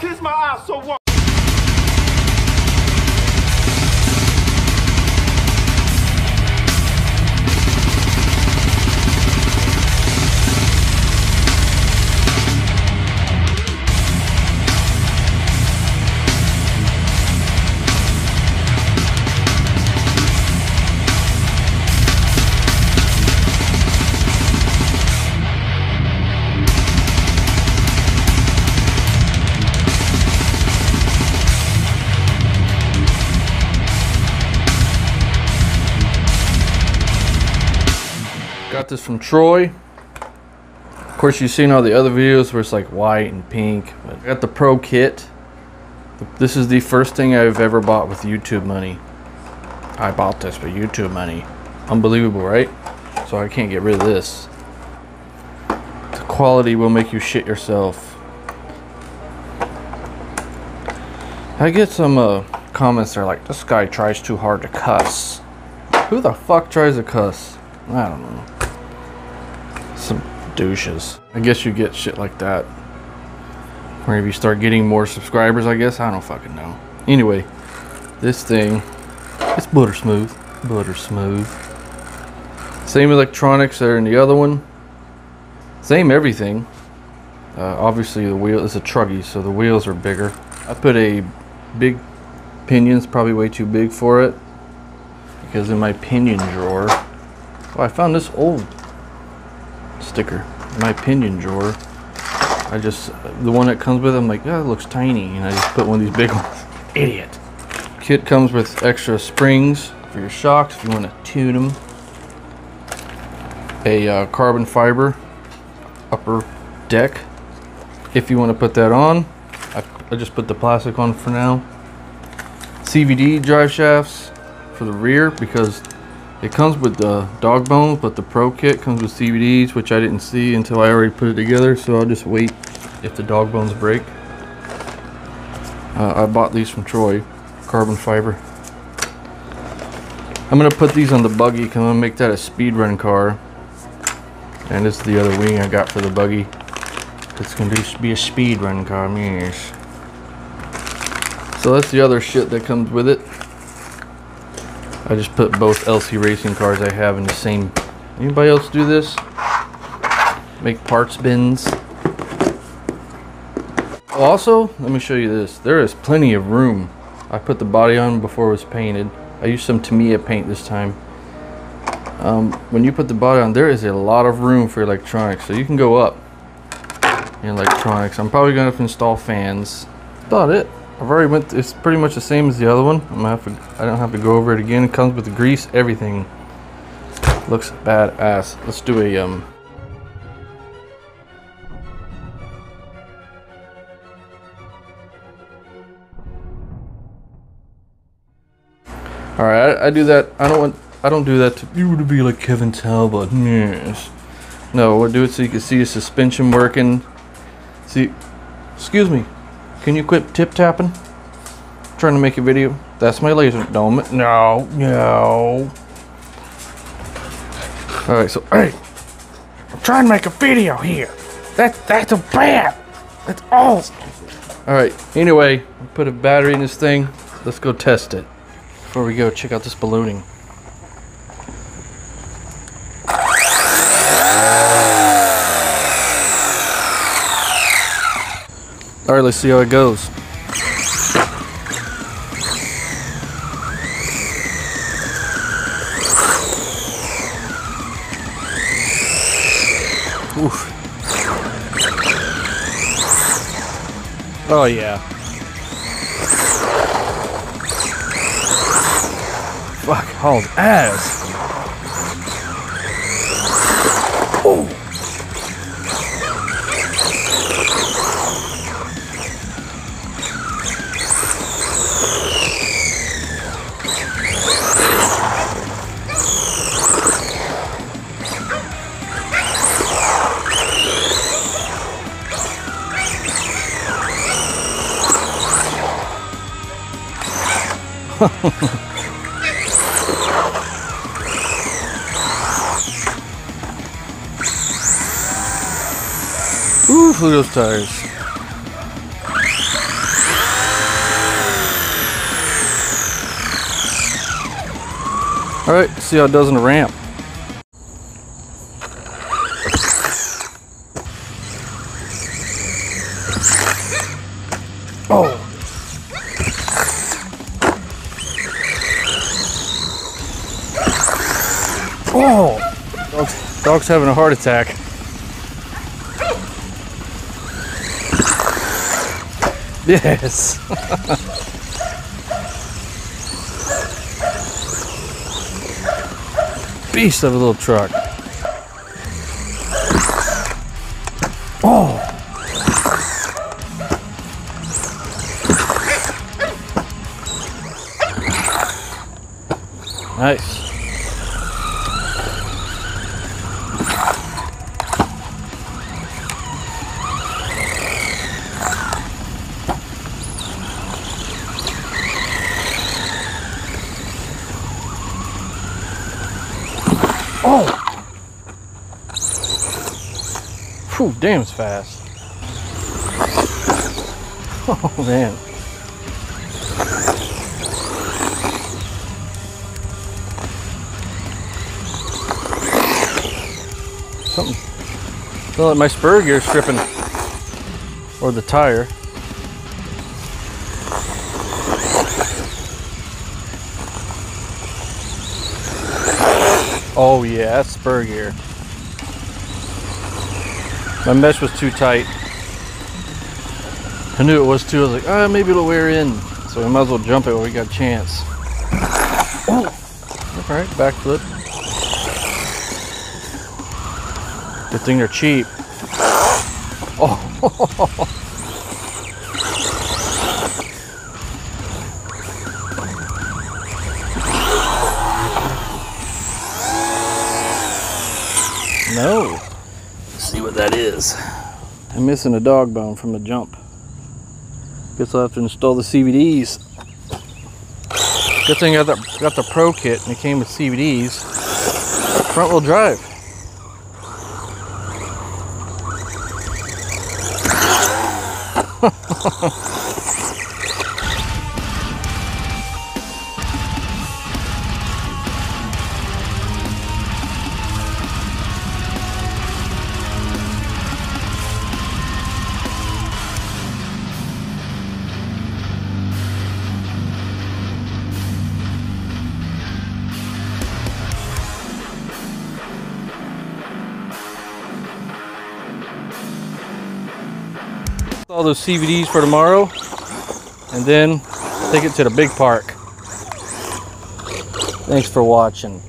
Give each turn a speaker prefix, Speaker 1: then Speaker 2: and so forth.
Speaker 1: Kiss my ass, so what?
Speaker 2: Got this from Troy. Of course, you've seen all the other videos where it's like white and pink. But I got the Pro Kit. This is the first thing I've ever bought with YouTube money. I bought this with YouTube money. Unbelievable, right? So I can't get rid of this. The quality will make you shit yourself. I get some uh, comments that are like, this guy tries too hard to cuss. Who the fuck tries to cuss? I don't know. Douches. I guess you get shit like that. Or if you start getting more subscribers, I guess. I don't fucking know. Anyway, this thing, it's butter smooth. Butter smooth. Same electronics that are in the other one. Same everything. Uh, obviously the wheel is a truggy, so the wheels are bigger. I put a big pinion's probably way too big for it. Because in my pinion drawer, oh, I found this old sticker my pinion drawer. I just, the one that comes with it, I'm like, yeah, it looks tiny. And I just put one of these big ones. Idiot. Kit comes with extra springs for your shocks if you want to tune them. A uh, carbon fiber upper deck if you want to put that on. I, I just put the plastic on for now. CVD drive shafts for the rear because it comes with the dog bones, but the Pro Kit comes with CVDs, which I didn't see until I already put it together. So I'll just wait if the dog bones break. Uh, I bought these from Troy, carbon fiber. I'm gonna put these on the buggy because I'm gonna make that a speed run car. And this is the other wing I got for the buggy. It's gonna be a speed run car, yes. So that's the other shit that comes with it. I just put both LC racing cars I have in the same. Anybody else do this? Make parts bins. Also, let me show you this. There is plenty of room. I put the body on before it was painted. I used some Tamiya paint this time. Um, when you put the body on, there is a lot of room for electronics. So you can go up in electronics. I'm probably going to install fans. About it. I've already went, it's pretty much the same as the other one. I'm gonna have to, I don't have to go over it again. It comes with the grease, everything. Looks badass. Let's do a, um, All right, I, I do that. I don't want. I don't do that to you to be like Kevin Talbot. Yes. No, we'll do it so you can see the suspension working. See, excuse me. Can you quit tip tapping? I'm trying to make a video. That's my laser. Don't. No, no. All right, so hey, I'm trying to make a video here. That that's a bad. That's all. All right. Anyway, put a battery in this thing. Let's go test it. Before we go, check out this ballooning. Let's see how it goes. Oof. Oh yeah. Fuck, hauled ass. Ooh, those tires. Alright, see how it does in a ramp. Dog's, dog's having a heart attack. Yes. Beast of a little truck. Oh. Nice. Oh! Whew, damn it's fast. Oh man. Something. Like my spur gear is stripping. Or the tire. Oh yeah, that's spur gear. My mesh was too tight. I knew it was too. I was like, ah, maybe it'll wear in. So we might as well jump it when we got a chance. All right, backflip. Good thing they're cheap. Oh. No. Let's see what that is. I'm missing a dog bone from the jump. Guess I'll have to install the CVDs. Good thing I got the, got the Pro kit and it came with CVDs. Front wheel drive. all those CVDs for tomorrow and then take it to the big park. Thanks for watching.